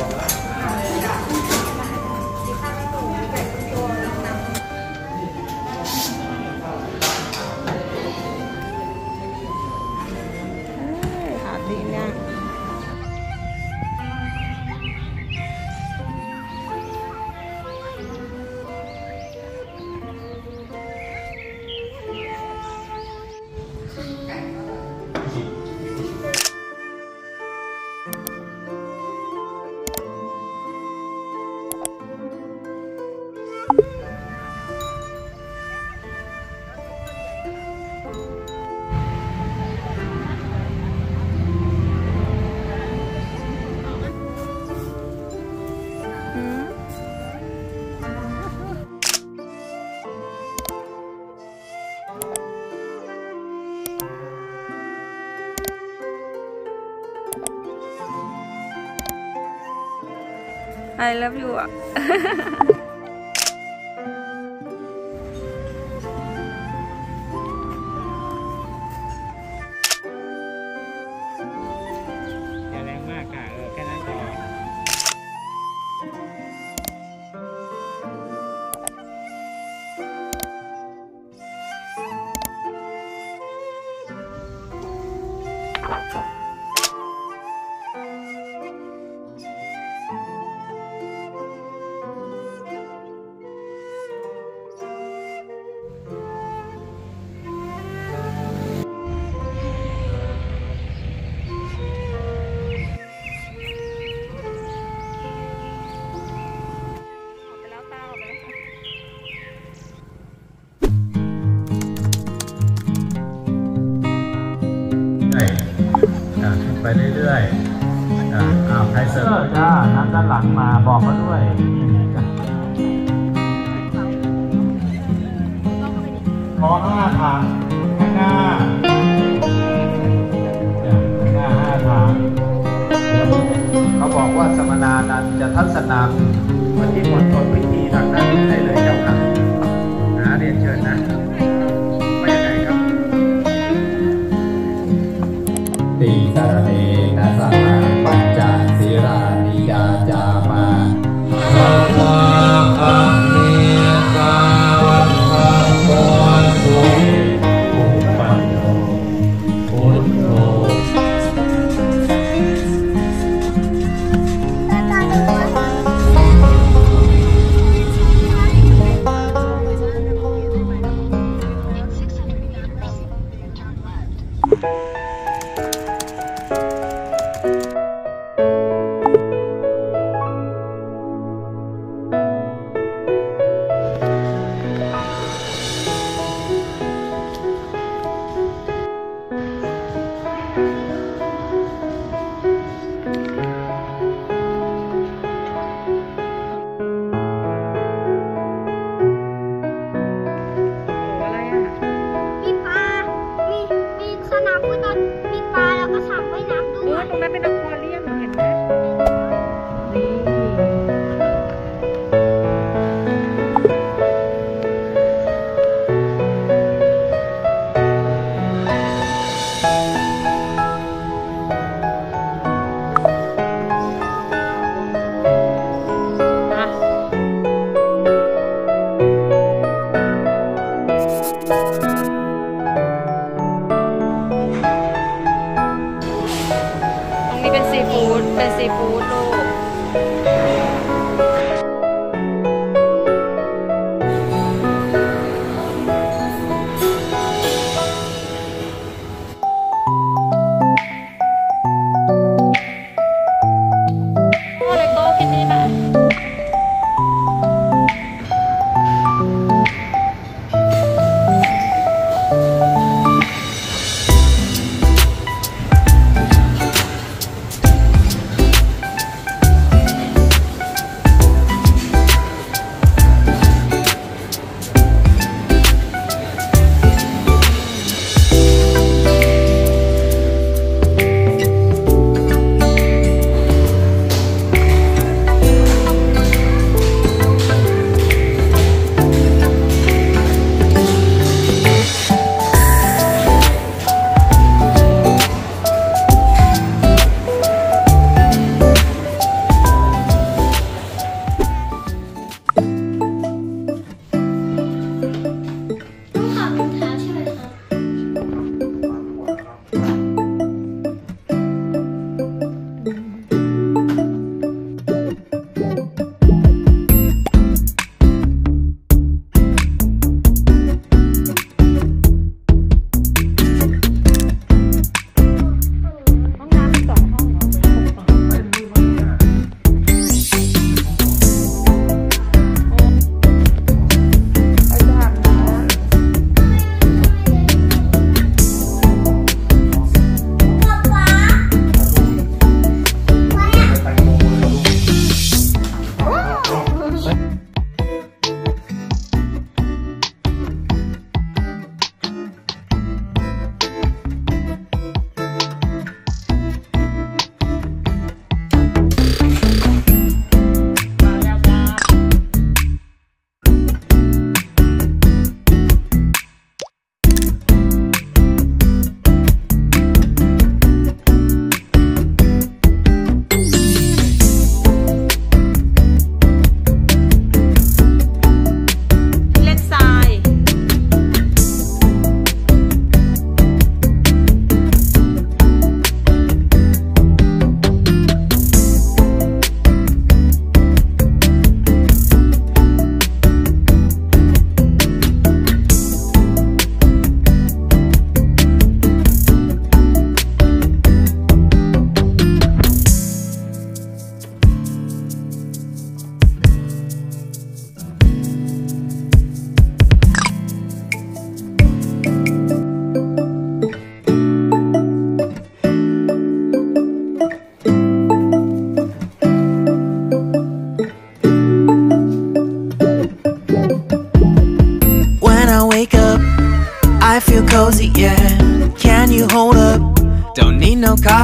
Bye. I love you เรื่อยๆอ่าอ้าวใครเสิร์ฟจ้านั่งด้านหลังมาบอกเขาด้วยจ้ะขอห้าทางข้างหน้าจ้ะข้างหน้าห้าทางเขาบอกว่าสมนานันจะทัศนาวันที่มณฑลพิธีทางด้านนี้ได้เลย Amém.